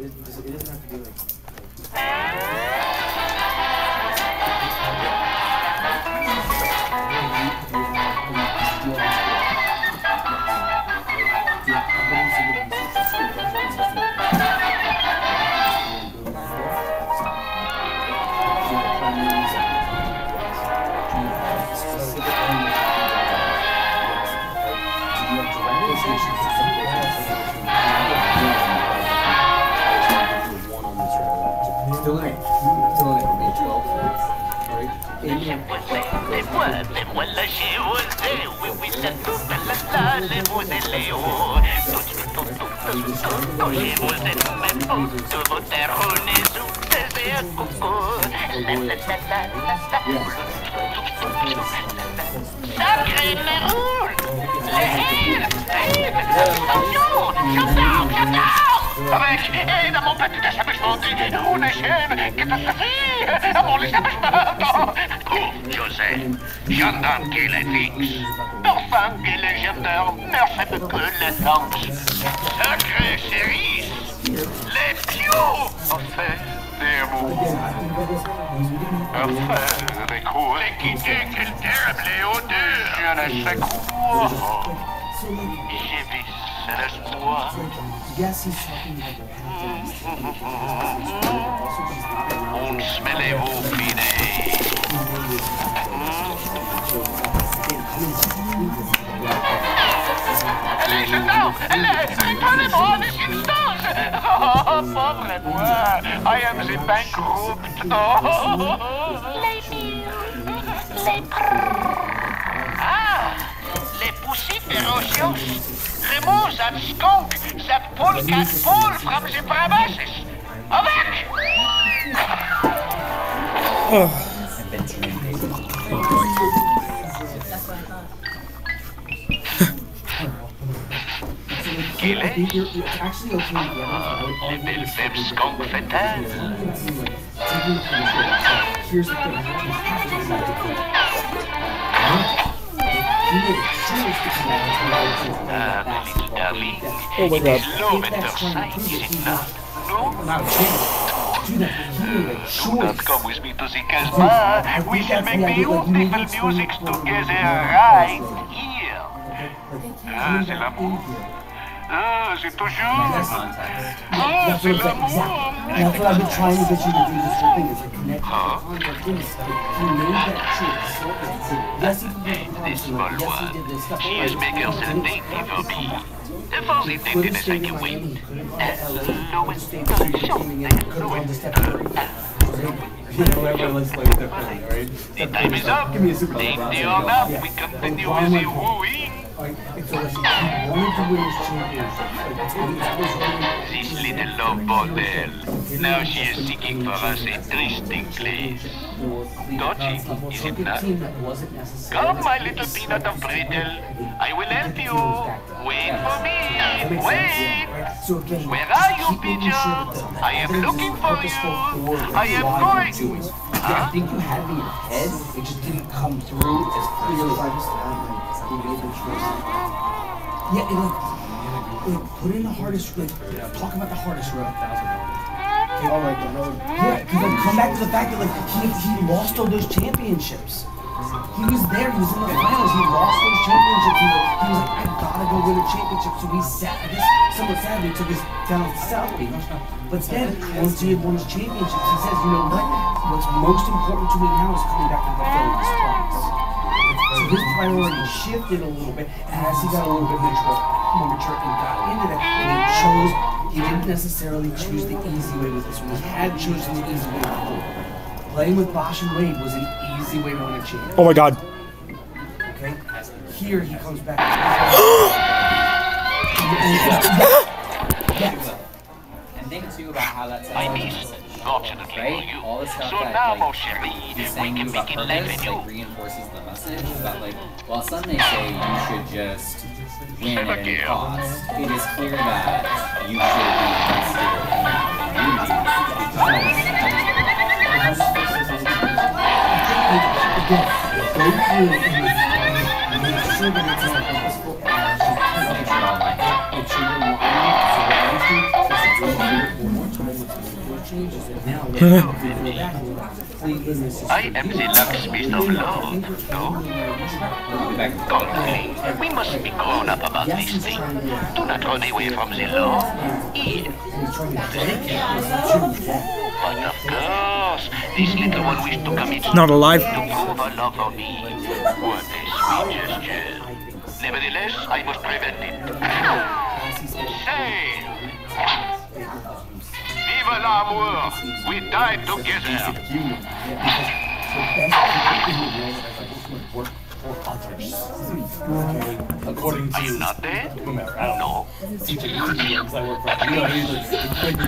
It, does- it doesn't have to be like. Still Sacré roules, les hils, les hils, attention, gendarme, Avec évidemment pas tout à sa méchanté, on achève catastrophe avant les abattements. Cours, José. Gendarme qui les fixe. Enfin, que les gendarmes ne savent que les danse. Sacré chéris, les pions Enfin, des mots. Enfin, des cours. Mais qui dit quelle terrible odeur Je ne sais quoi. J'ai vu, c'est l'espoir. Les, prenez-moi avec instance. Oh, pauvre moi, I am the bankrupt. Oh. Les murs, les Ah, poussées ferocious. Remove that skunk, that polecat pole from the premises. Avec! Qu'il est? Les belles femmes skunk fêtées. Here's the thing. Oh my god. is is it, champion. Do not come with me to the Casbah. We shall make beautiful music together right here. Ah, c'est l'amour. Ah, c'est toujours. Ah, That's c'est what, exactly. l'amour. That's what I've been trying to get you to do this whole thing. Is like connect the concept. Yes, he made that choice. Yes, he did the This promise. small Yes, he one. did this stuff. She is making some dainty for me. The first thing Couldn't did is stay like a in wait. Miami. Couldn't Hello, couldn't it's stay the between show. coming in. Couldn't gone to step three. Everyone looks like differently, alright? The time is up. Give me a super Take Bowl. the arm up. Yeah. We continue Brian with the went home. wooing. This little love bordel. Now she is seeking for us a trysting place. She? Is it not? team that wasn't necessarily- Come, my little peanut of brittle. I will help you. Wait for me. That makes sense, Wait. yeah, right? So again, Where are you, pigeon? I am looking for you. I am going. you're doing it. Yeah, I think you had it in your head. It just didn't come through as clearly as I just Yeah, it like, like put in the hardest. Like talk about the hardest road. All right, the road. Yeah, because like come back to the fact that like he he lost all those championships. He was there. He was in the finals. He lost those championships. He was, he was like, I gotta go win a championship. So he sat. I guess somewhat sad they took his down to South Beach. But then once he had won his championships, he says, you know what? What's most important to me now is coming back and fulfilling shifted a little bit as he got a little bit mature, more mature and got into that. And he chose, he didn't necessarily choose the easy way with this one. He had chosen the easy way before. Playing with Bosh and Wade was an easy way to win a championship. Oh my god. Okay? Here he comes back. yes. And think too about how that's I like, missed. Fortunately for right? you. All the stuff So that now, mon like, chéri, he's we saying can about begin purpose l'avenue. like reinforces the message that like while some may say you should just win at any cost, it is clear that you should be invested in your community Again, go through and make sure that it's changes it now. Like, if you go back, Cleveland is just I am the locksmith of love, no? Come, we must be grown up about these things. trying to get Do not run away from the law. Here. he's trying to take it. Choose that. But of course, this little one wished to commit Not alive. to prove her love for me. What a sweet gesture. Nevertheless, I must prevent it. Say! L'amour! We died together. Others. According Are you not dead? whomever, I don't know. No. Teacher, teacher I work for. You know, he's like,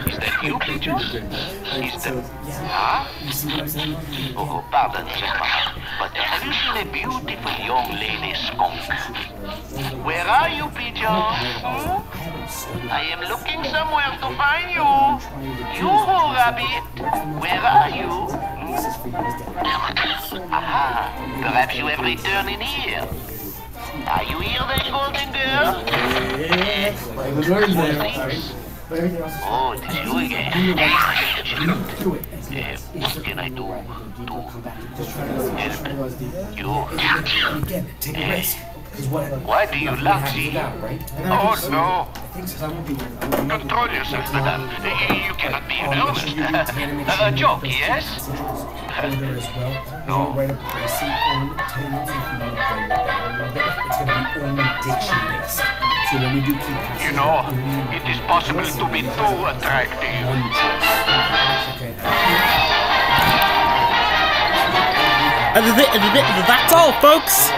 Is that you, Peaches? Is that... Huh? you see what I'm saying? Oh, pardon, Gemma. But have you seen a beautiful young lady skunk? Where are you, Pigeon? Hmm? I am looking somewhere to find you. You, rabbit. Where are you? Aha, perhaps you have returned in here. Are you here then, golden girl? Is Oh, it is you again. Eh, what can I do to help you? Again, risk. Why do you then I Oh, no. I think so. 'cause I won't be. I won't be- Control yourself, madame. You um, cannot be in make earnest. sure you do ten, make sure A you joke, make those yes? messages Older as well. No. You write a pricing on ten minutes if you want to play with that a little bit. It's gonna be only diction based. So when we do keep You know, it is possible to be too attractive. Okay. And th- th- th- that's all, folks.